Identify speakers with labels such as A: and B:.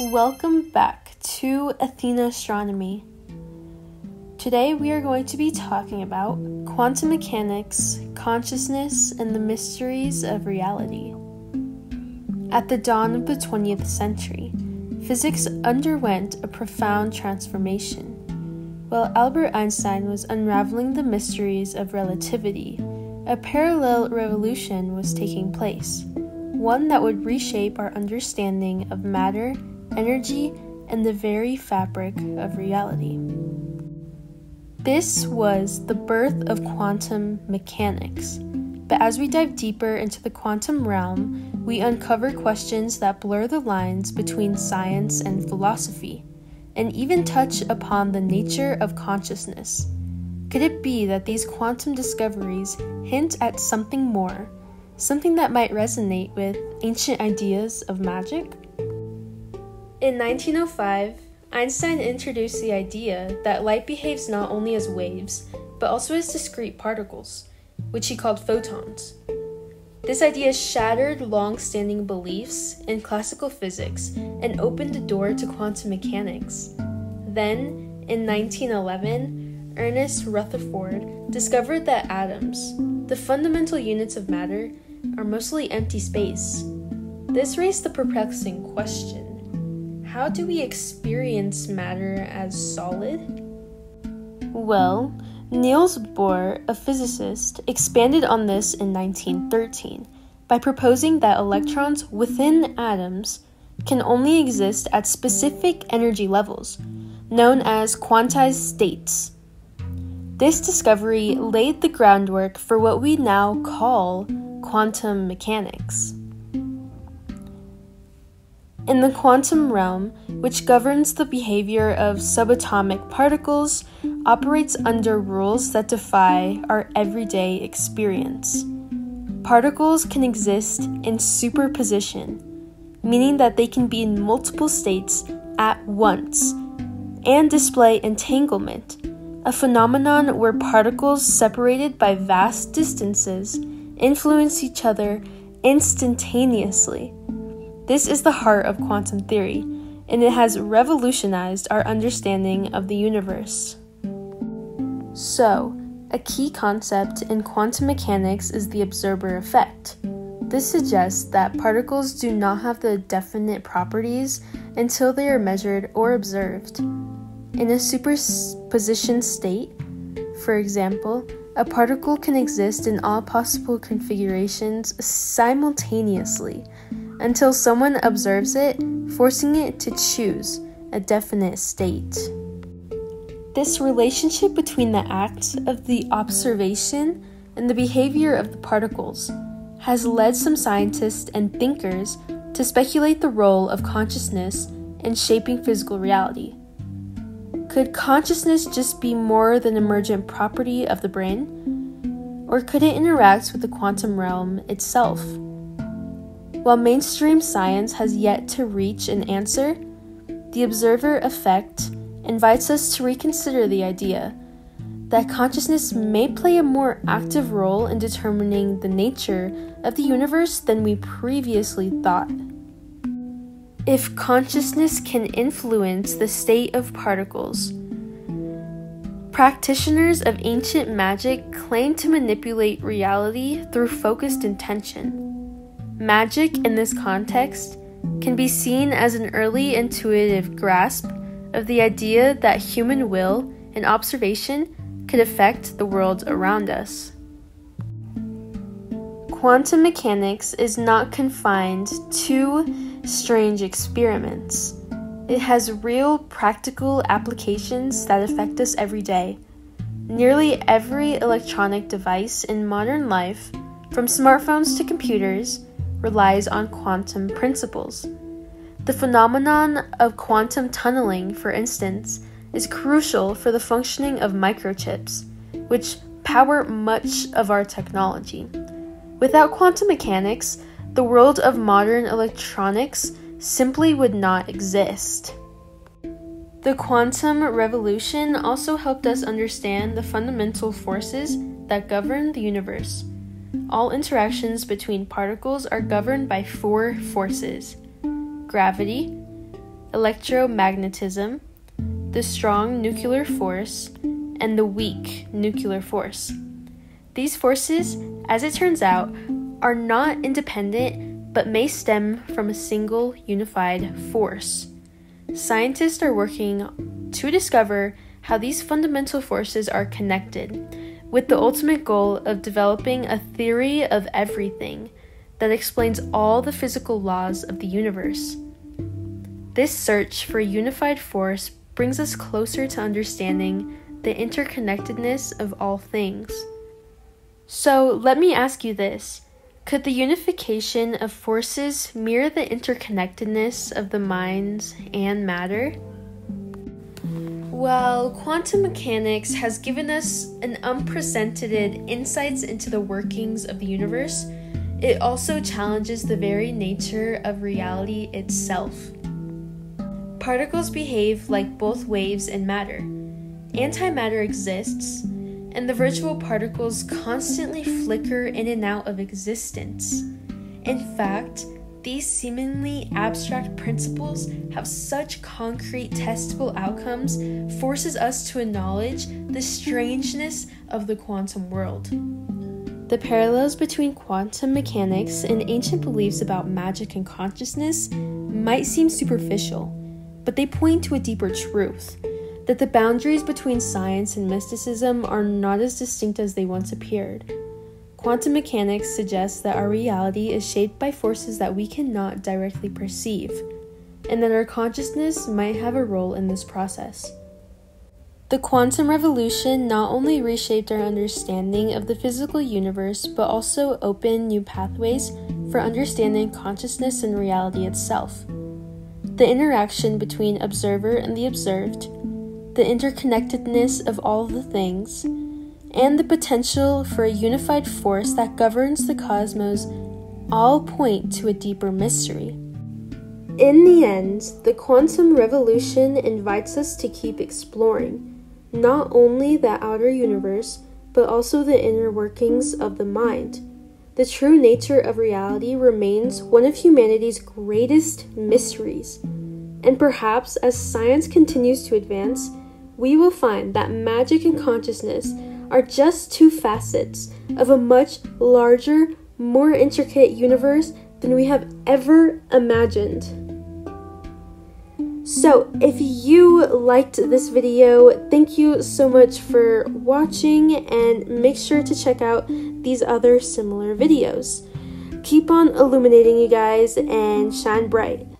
A: Welcome back to Athena Astronomy. Today we are going to be talking about quantum mechanics, consciousness, and the mysteries of reality. At the dawn of the 20th century, physics underwent a profound transformation. While Albert Einstein was unraveling the mysteries of relativity, a parallel revolution was taking place, one that would reshape our understanding of matter, energy, and the very fabric of reality. This was the birth of quantum mechanics. But as we dive deeper into the quantum realm, we uncover questions that blur the lines between science and philosophy, and even touch upon the nature of consciousness. Could it be that these quantum discoveries hint at something more, something that might resonate with ancient ideas of magic? In 1905, Einstein introduced the idea that light behaves not only as waves, but also as discrete particles, which he called photons. This idea shattered long standing beliefs in classical physics and opened the door to quantum mechanics. Then, in 1911, Ernest Rutherford discovered that atoms, the fundamental units of matter, are mostly empty space. This raised the perplexing question how do we experience matter as solid? Well, Niels Bohr, a physicist, expanded on this in 1913 by proposing that electrons within atoms can only exist at specific energy levels, known as quantized states. This discovery laid the groundwork for what we now call quantum mechanics. In the quantum realm, which governs the behavior of subatomic particles, operates under rules that defy our everyday experience. Particles can exist in superposition, meaning that they can be in multiple states at once, and display entanglement, a phenomenon where particles separated by vast distances influence each other instantaneously. This is the heart of quantum theory, and it has revolutionized our understanding of the universe. So, a key concept in quantum mechanics is the observer effect. This suggests that particles do not have the definite properties until they are measured or observed. In a superposition state, for example, a particle can exist in all possible configurations simultaneously until someone observes it, forcing it to choose a definite state. This relationship between the act of the observation and the behavior of the particles has led some scientists and thinkers to speculate the role of consciousness in shaping physical reality. Could consciousness just be more than emergent property of the brain? Or could it interact with the quantum realm itself? While mainstream science has yet to reach an answer, the observer effect invites us to reconsider the idea that consciousness may play a more active role in determining the nature of the universe than we previously thought. If consciousness can influence the state of particles, practitioners of ancient magic claim to manipulate reality through focused intention. Magic in this context can be seen as an early intuitive grasp of the idea that human will and observation could affect the world around us. Quantum mechanics is not confined to strange experiments. It has real practical applications that affect us every day. Nearly every electronic device in modern life, from smartphones to computers, relies on quantum principles. The phenomenon of quantum tunneling, for instance, is crucial for the functioning of microchips, which power much of our technology. Without quantum mechanics, the world of modern electronics simply would not exist. The quantum revolution also helped us understand the fundamental forces that govern the universe. All interactions between particles are governed by four forces gravity, electromagnetism, the strong nuclear force, and the weak nuclear force. These forces, as it turns out, are not independent but may stem from a single unified force. Scientists are working to discover how these fundamental forces are connected, with the ultimate goal of developing a theory of everything that explains all the physical laws of the universe. This search for a unified force brings us closer to understanding the interconnectedness of all things. So, let me ask you this Could the unification of forces mirror the interconnectedness of the minds and matter? Well, quantum mechanics has given us an unprecedented insights into the workings of the universe. It also challenges the very nature of reality itself. Particles behave like both waves and matter. Antimatter exists, and the virtual particles constantly flicker in and out of existence. In fact, these seemingly abstract principles have such concrete testable outcomes forces us to acknowledge the strangeness of the quantum world. The parallels between quantum mechanics and ancient beliefs about magic and consciousness might seem superficial, but they point to a deeper truth that the boundaries between science and mysticism are not as distinct as they once appeared. Quantum mechanics suggests that our reality is shaped by forces that we cannot directly perceive, and that our consciousness might have a role in this process. The quantum revolution not only reshaped our understanding of the physical universe, but also opened new pathways for understanding consciousness and reality itself. The interaction between observer and the observed, the interconnectedness of all the things, and the potential for a unified force that governs the cosmos all point to a deeper mystery. In the end, the quantum revolution invites us to keep exploring not only the outer universe, but also the inner workings of the mind. The true nature of reality remains one of humanity's greatest mysteries. And perhaps as science continues to advance, we will find that magic and consciousness are just two facets of a much larger, more intricate universe than we have ever imagined. So, if you liked this video, thank you so much for watching and make sure to check out these other similar videos. Keep on illuminating, you guys, and shine bright.